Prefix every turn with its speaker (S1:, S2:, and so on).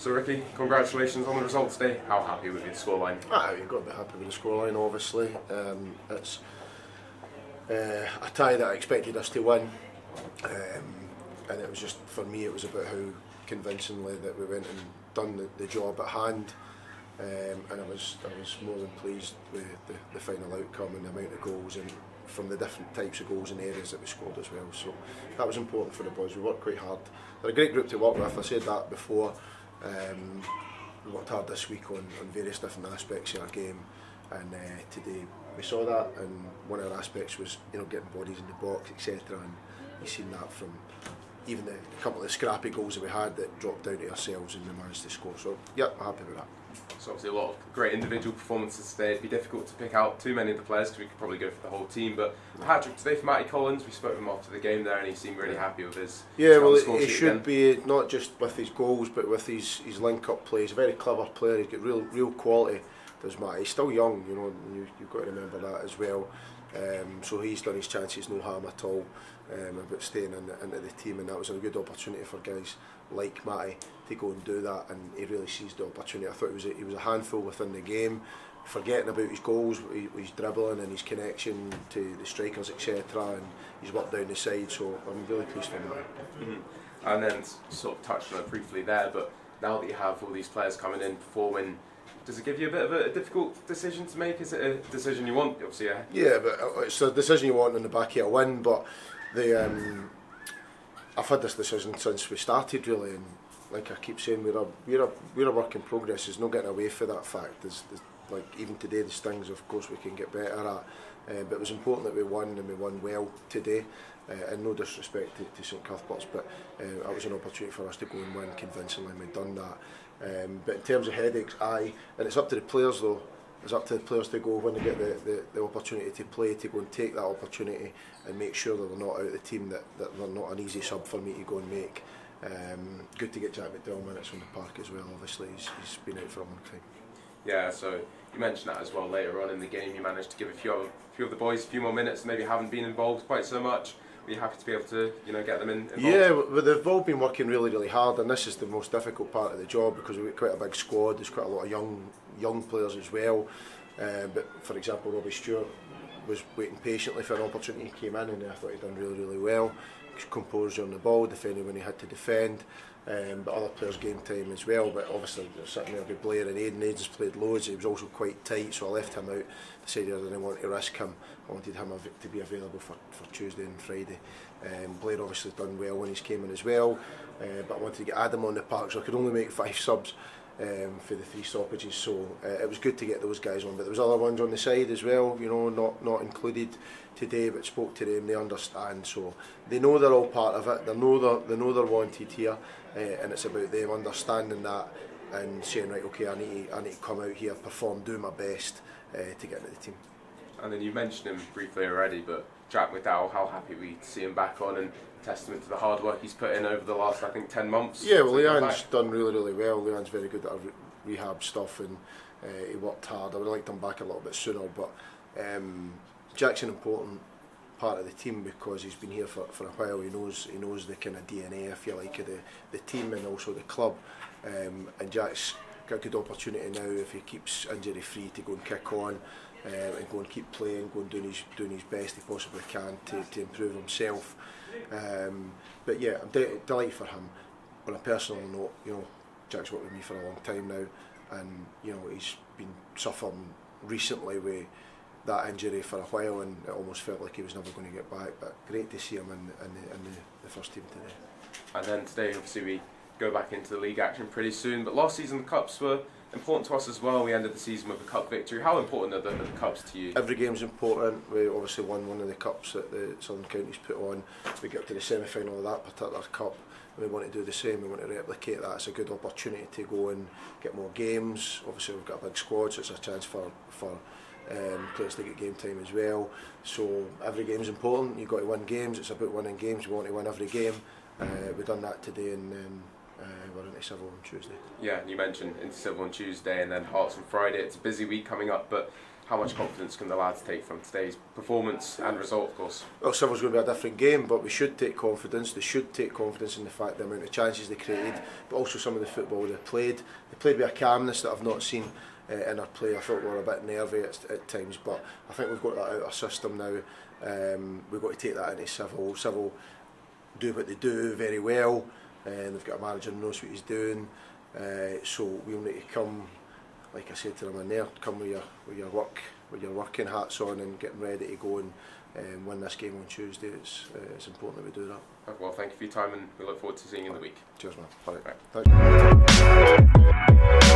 S1: So Ricky, congratulations on the results today. How happy with the scoreline?
S2: Ah, you've got to be happy with the scoreline, obviously. Um, it's uh, a tie that I expected us to win, um, and it was just for me. It was about how convincingly that we went and done the, the job at hand, um, and I was I was more than pleased with the, the final outcome and the amount of goals and from the different types of goals and areas that we scored as well. So that was important for the boys. We worked quite hard. They're a great group to work with. I said that before. Um, we worked hard this week on, on various different aspects of our game and uh, today we saw that and one of our aspects was you know getting bodies in the box etc and you've seen that from even the couple of scrappy goals that we had that dropped down to ourselves and we managed to score so yeah happy with that.
S1: So obviously a lot of great individual performances today. It'd be difficult to pick out too many of the players because we could probably go for the whole team. But hat-trick today for Matty Collins. We spoke to him after the game there and he seemed really happy with his
S2: Yeah, well he should again. be not just with his goals but with his, his link-up play. He's a very clever player. He's got real real quality. Does Matty. He's still young, you know, you, you've got to remember that as well. Um, so he's done his chances, no harm at all, um, about staying in, into the team, and that was a good opportunity for guys like Matty to go and do that, and he really seized the opportunity. I thought he was a, he was a handful within the game, forgetting about his goals, his dribbling and his connection to the strikers, etc., and his work down the side. So I'm really pleased for that
S1: Mm -hmm. And then sort of touched on it briefly there, but now that you have all these players coming in performing does it give you a bit of a, difficult decision to make? Is it a decision you want? Obviously, yeah.
S2: Yeah, but uh, it's a decision you want in the back of a win. But the um, I've had this decision since we started really, and like I keep saying, we're a we're a we're a work in progress. There's no getting away from that fact. There's, there's like even today, there's things of course we can get better at. Uh, but it was important that we won and we won well today. Uh, and no disrespect to, to St Cuthbert's, but uh, that was an opportunity for us to go and win convincingly, and we've done that. Um, but in terms of headaches, aye, and it's up to the players though. It's up to the players to go when they get the, the, the opportunity to play, to go and take that opportunity and make sure that they're not out of the team, that, that they're not an easy sub for me to go and make. Um, good to get Jack McDowell minutes on the park as well, obviously, he's, he's been out for a long time.
S1: Yeah, so you mentioned that as well later on in the game, you managed to give a few, other, few of the boys a few more minutes, maybe haven't been involved quite so much. be happy to be able to you know get them in. Involved.
S2: Yeah, well, they've all been working really really hard, and this is the most difficult part of the job because we've got quite a big squad. There's quite a lot of young young players as well. Uh, but for example, Robbie Stewart was waiting patiently for an opportunity. He came in and I thought he'd done really, really well composure on the ball, defending when he had to defend, um, but other players' game time as well. But obviously, certainly every Blair and Aiden Aiden's played loads. He was also quite tight, so I left him out. Decided I didn't want to risk him. I wanted him to be available for, for Tuesday and Friday. Um, Blair obviously done well when he's came in as well, uh, but I wanted to get Adam on the park, so I could only make five subs um, for the three stoppages. So uh, it was good to get those guys on, but there was other ones on the side as well. You know, not not included today, but spoke to them. They understand, so they know they're all part of it. They know they're they know they're wanted here, uh, and it's about them understanding that and saying right, okay, I need to, I need to come out here, perform, do my best uh, to get into the team.
S1: And then you mentioned him briefly already, but Jack McDowell, how happy we to see him back on and testament to the hard work he's put in over the last, I think, 10 months.
S2: Yeah, well, Leanne's done really, really well. Leanne's very good at re rehab stuff and uh, he worked hard. I would have liked him back a little bit sooner, but um, Jack's an important part of the team because he's been here for, for a while. He knows he knows the kind of DNA, if you like, of the, the team and also the club. Um, and Jack's got a good opportunity now if he keeps injury free to go and kick on uh, and go and keep playing, go and doing his, doing his best he possibly can to, to improve himself. Um, but yeah, I'm de delighted for him. On a personal note, you know, Jack's worked with me for a long time now, and you know he's been suffering recently with that injury for a while, and it almost felt like he was never going to get back. But great to see him in, in, the, in the, the first team today.
S1: And then today, obviously, we go back into the league action pretty soon. But last season, the cups were important to us as well. We ended the season with a cup victory. How important are the, are the cups to you?
S2: Every game's important. We obviously won one of the cups that the Southern Counties put on. We got to the semi-final of that particular cup. We want to do the same. We want to replicate that. It's a good opportunity to go and get more games. Obviously, we've got a big squad, so it's a chance for for um, players to get game time as well. So every game's important. You've got to win games. It's about winning games. We want to win every game. Uh, we've done that today, and um, uh, we're into Civil on Tuesday.
S1: Yeah, you mentioned into Civil on Tuesday and then Hearts on Friday. It's a busy week coming up, but how much confidence can the lads take from today's performance and result, of course?
S2: Well, Civil's going to be a different game, but we should take confidence. They should take confidence in the fact the amount of chances they created, but also some of the football they played. They played with a calmness that I've not seen uh, in our play. I thought we were a bit nervy at, at times, but I think we've got that out of our system now. Um, we've got to take that into Civil. Civil do what they do very well, and they've got a manager who knows what he's doing. Uh, so we'll need to come like I said to them in there, come with your with your work with your working hats on and getting ready to go and um, win this game on Tuesday. It's uh, it's important that we do that.
S1: Well, thank you for your time, and we look forward to seeing you in the week.
S2: Cheers, man. All right. Right. Thanks.